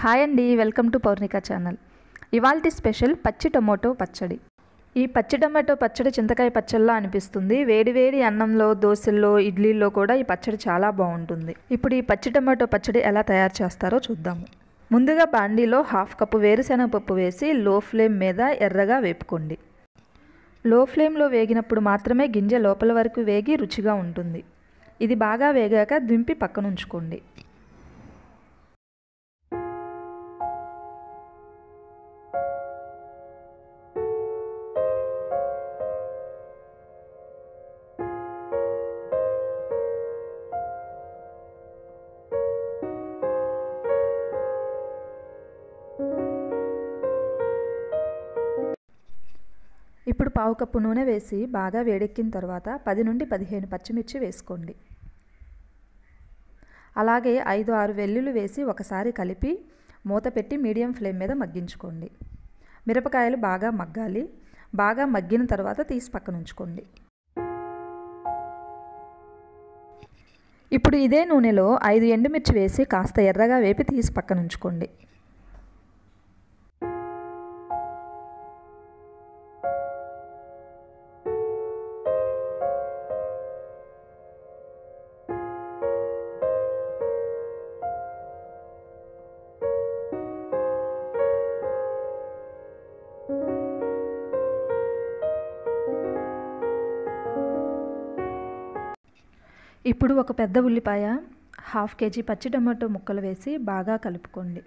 Hi అండి welcome to Pournika channel. ఇవాల్టి special పచ్చి టొమాటో పచ్చడి. ఈ పచ్చి టొమాటో పచ్చడి చింతకాయ పచ్చళ్ళ అనిపిస్తుంది. వేడివేడి అన్నంలో దోశల్లో ఇడ్లీల్లో కూడా ఈ పచ్చడి చాలా బాగుంటుంది. ఇప్పుడు ఈ పచ్చి టొమాటో పచ్చడి ఎలా తయారు చేస్తారో చూద్దాము. ముందుగా బాండీలో హాఫ్ కప్పు వేరుశెనగ పప్పు వేసి లో ఫ్లేమ్ మీద ఎర్రగా వేపుకోండి. లో ఫ్లేమ్లో వేగినప్పుడు మాత్రమే గింజ లోపల వరకు వేగి రుచిగా ఉంటుంది. ఇది బాగా వేగాక దింపి పక్కన పావు కప్పు నూనె వేసి బాగా వేడెక్కిన తర్వాత పది నుండి పదిహేను పచ్చిమిర్చి వేసుకోండి. అలాగే ఐదు ఆరు వెల్లుల్లి వేసి ఒకసారి కలిపి మూత పెట్టి మీడియం ఫ్లేమ్ మీద మగ్గించుకోండి. మిరపకాయలు బాగా మగ్గాలి. బాగా మగ్గిన తర్వాత తీసి పక్కన ఉంచుకోండి. ఇప్పుడు ఇదే నూనెలో ఐదు ఎండుమిర్చి వేసి కాస్త ఎర్రగా వేపి తీసి పక్కన ఉంచుకోండి. ఇప్పుడు ఒక పెద్ద ఉల్లిపాయ హాఫ్ కేజీ పచ్చి టమాటో ముక్కలు వేసి బాగా కలుపుకోండి.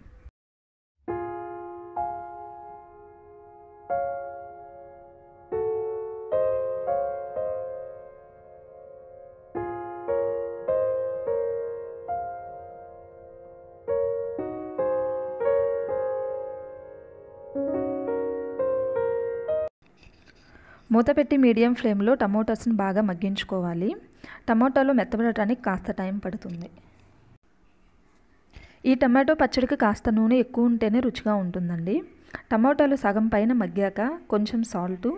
మూత పెట్టి మీడియం ఫ్లేమ్లో టమోటాస్ని బాగా మగ్గించుకోవాలి. టమాటాలు మెత్తబడటానికి కాస్త టైం పడుతుంది. ఈ టమాటో పచ్చడికి కాస్త నూనె ఎక్కువ ఉంటేనే రుచిగా ఉంటుందండి. టమాటాలు సగం పైన మగ్గాక కొంచెం సాల్టు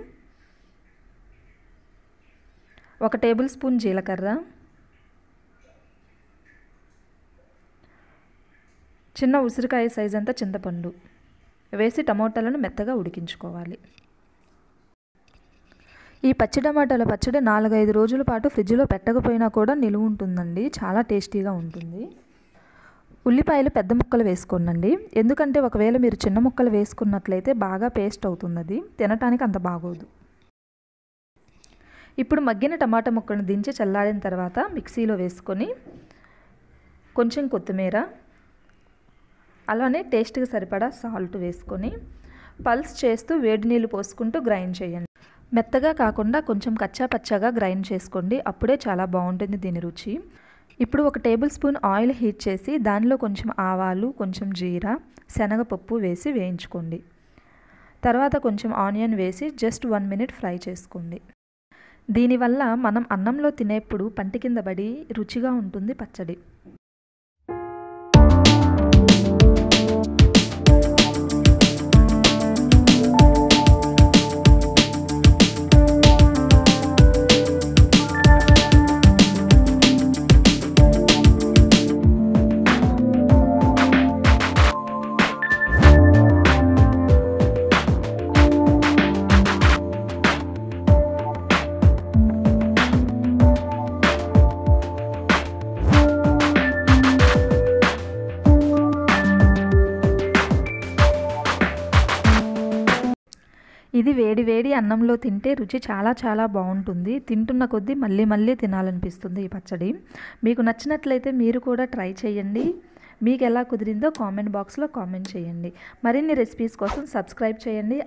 ఒక టేబుల్ స్పూన్ జీలకర్ర చిన్న ఉసిరికాయ సైజ్ అంతా చింతపండు వేసి టమోటాలను మెత్తగా ఉడికించుకోవాలి. ఈ పచ్చి టమాటాల పచ్చడి నాలుగైదు రోజుల పాటు ఫ్రిడ్జ్లో పెట్టకపోయినా కూడా నిలువ ఉంటుందండి. చాలా టేస్టీగా ఉంటుంది. ఉల్లిపాయలు పెద్ద ముక్కలు వేసుకోనండి. ఎందుకంటే ఒకవేళ మీరు చిన్న ముక్కలు వేసుకున్నట్లయితే బాగా పేస్ట్ అవుతుంది అది తినటానికి అంత బాగోదు. ఇప్పుడు మగ్గిన టమాటా ముక్కలను దించి చల్లారిన తర్వాత మిక్సీలో వేసుకొని కొంచెం కొత్తిమీర అలానే టేస్ట్కి సరిపడా సాల్ట్ వేసుకొని పల్స్ చేస్తూ వేడి నీళ్ళు పోసుకుంటూ గ్రైండ్ చేయండి. మెత్తగా కాకుండా కొంచెం కచ్చాపచ్చాగా గ్రైండ్ చేసుకోండి. అప్పుడే చాలా బాగుంటుంది దీని రుచి. ఇప్పుడు ఒక టేబుల్ స్పూన్ ఆయిల్ హీట్ చేసి దానిలో కొంచెం ఆవాలు కొంచెం జీరా శనగపప్పు వేసి వేయించుకోండి. తర్వాత కొంచెం ఆనియన్ వేసి జస్ట్ వన్ మినిట్ ఫ్రై చేసుకోండి. దీనివల్ల మనం అన్నంలో తినేప్పుడు పంటి కింద పడి రుచిగా ఉంటుంది పచ్చడి. ఇది వేడి వేడి అన్నంలో తింటే రుచి చాలా చాలా బాగుంటుంది. తింటున్న కొద్దీ మళ్ళీ మళ్ళీ తినాలనిపిస్తుంది ఈ పచ్చడి. మీకు నచ్చినట్లయితే మీరు కూడా ట్రై చేయండి. మీకు ఎలా కుదిరిందో కామెంట్ బాక్స్లో కామెంట్ చేయండి. మరిన్ని రెసిపీస్ కోసం సబ్స్క్రైబ్ చేయండి.